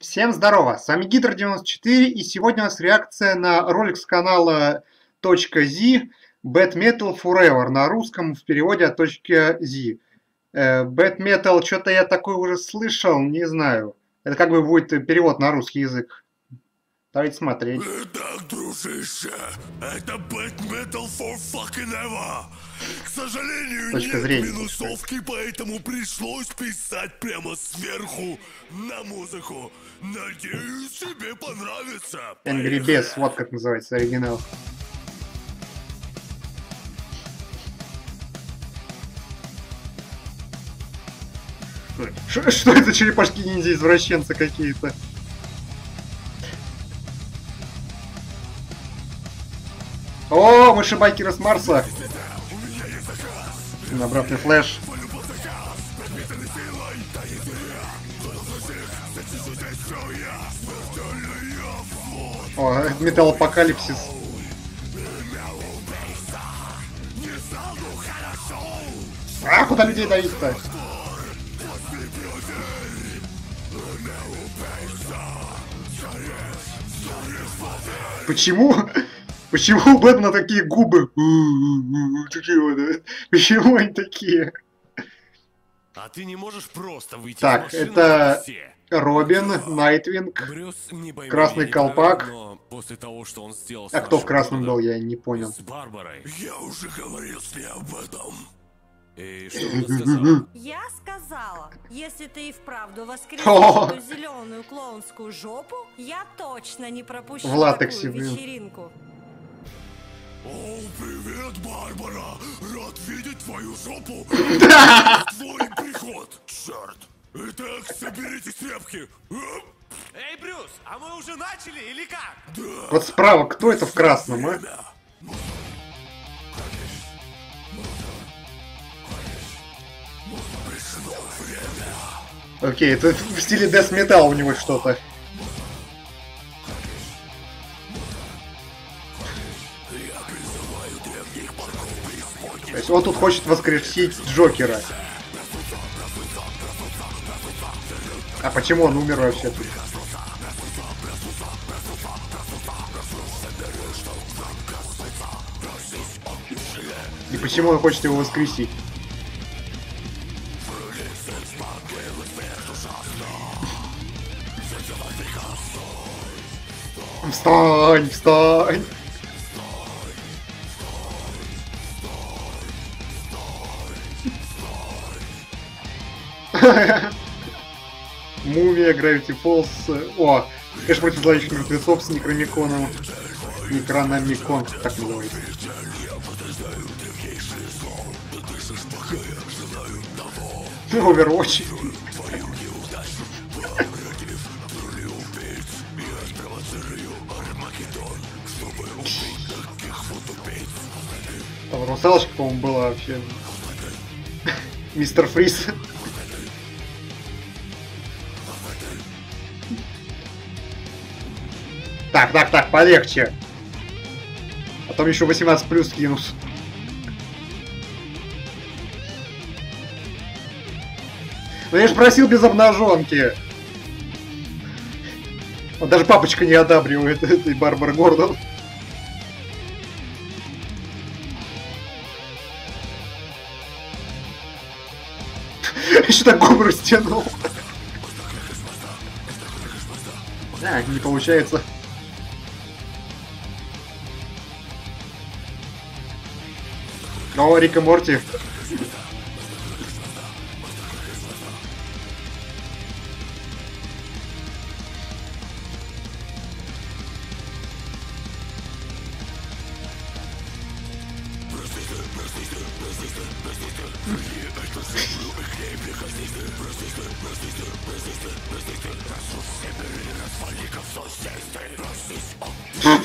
Всем здорово, с вами Гидр94 и сегодня у нас реакция на ролик с канала .z Bad Metal Forever на русском в переводе от .z. Э, Bad Metal, что-то я такое уже слышал, не знаю. Это как бы будет перевод на русский язык. Давайте смотреть. Итак, дружище, это Bad Metal for fucking ever. К сожалению, Точка нет зрения, минусовки, поэтому пришлось писать прямо сверху на музыку. Надеюсь, тебе понравится. Angry. Bass, вот как называется оригинал. Ш- Что это черепашки ниндзя извращенцы какие-то? О, мыши-байкеры с Марса! Обратный флеш. О, Металл Апокалипсис. А, куда людей давить-то? Почему? Почему у Бэтмена такие губы? Такие вот, э, Почему они такие? А ты не можешь просто выйти Так, из это- все. Робин, Найтвинг. Брюс, не пойми Красный меня колпак. после того, что он сделал А кто в красном был, я не понял. С Барбарой. Я уже говорил с ней об этом. И что? Я сказала, если ты и вправду воскресишь эту зеленую клоунскую жопу, я точно не пропущу В латексе, такую вечеринку. Привет, Барбара! Рад видеть твою жопу! Твой приход! Черт! Итак, соберите тряпки! Эй, Брюс, а мы уже начали или как? Вот справа, кто это в красном, а? да. Окей, это в стиле Death Metal у него что-то. То есть он тут хочет воскресить Джокера. А почему он умер вообще тут? И почему он хочет его воскресить? Встань, встань! Мумия, Гравити Фолз. О, конечно, против зловещих мертвецов с Некромиконом. Некрономикон, так называется. Overwatch. Там русалочка, по-моему, была вообще. Мистер Фриз. Так, так, так, полегче. А там еще 18 плюс кинут. Ну я же просил без обнаженки. Вот даже папочка не одабривает этой Барбары Гордон. Еще так губы растянул. Да, не получается. О, Рика Морти.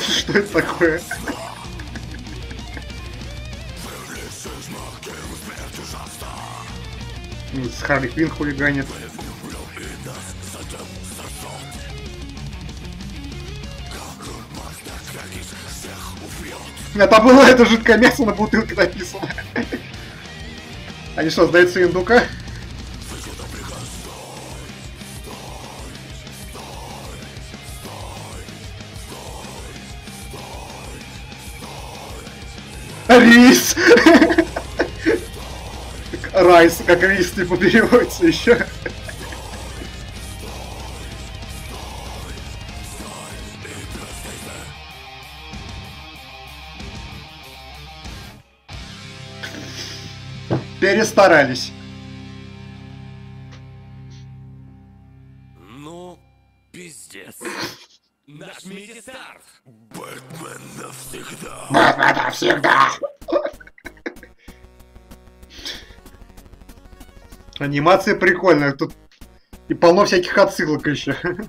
Что это такое? Харли Квин хулиганит. А там было это жидкое мясо на бутылке написано. Они что, сдаются индука? Рис! Райс, как рис, типа, переводится еще. Перестарались. Ну, пиздец. Нажмите старт. Бэтмен навсегда. Бэтмена всегда. Анимация прикольная, тут и полно всяких отсылок еще.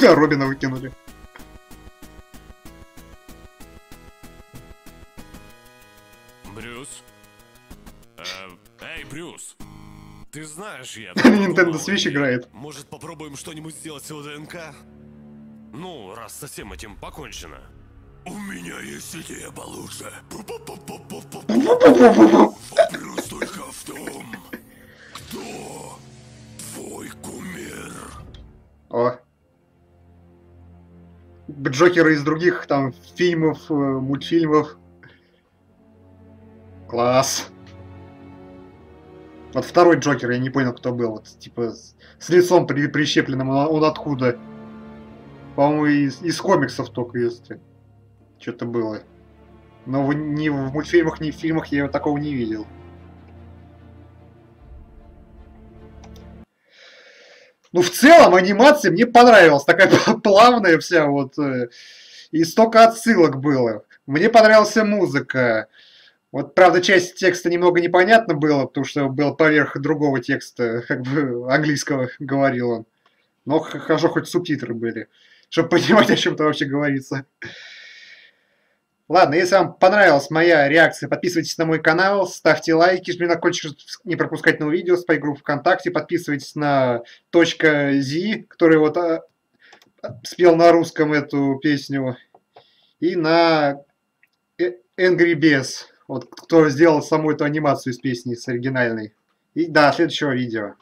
Да, Робина выкинули. Брюс? Э, эй, Брюс! Ты знаешь, я... Nintendo Switch играет. Может, попробуем что-нибудь сделать с ДНК? Ну, раз со всем этим покончено. У меня есть идея получше. Вопрос только в том, кто твой кумир. О. Джокеры из других там фильмов, э, мультфильмов. Класс. Вот второй Джокер, я не понял, кто был. Вот, типа, с, с лицом при, прищепленным, он, он откуда? По-моему, из, из комиксов только, если что-то было. Но в- ни в мультфильмах, ни в фильмах я такого не видел. Ну, в целом, анимация мне понравилась. Такая плавная вся вот. э, И столько отсылок было. Мне понравилась музыка. Вот, правда, часть текста немного непонятно было, потому что был поверх другого текста, как бы английского говорил он. Но хорошо, хоть субтитры были, чтобы понимать, о чем-то вообще говорится. Ладно, если вам понравилась моя реакция, подписывайтесь на мой канал, ставьте лайки, жмите на колокольчик, чтобы не пропускать новые видео, спай группу ВКонтакте, подписывайтесь на .zi, который вот а, спел на русском эту песню, и на э- Angry Bass, вот кто сделал саму эту анимацию из песни с оригинальной. И до следующего видео.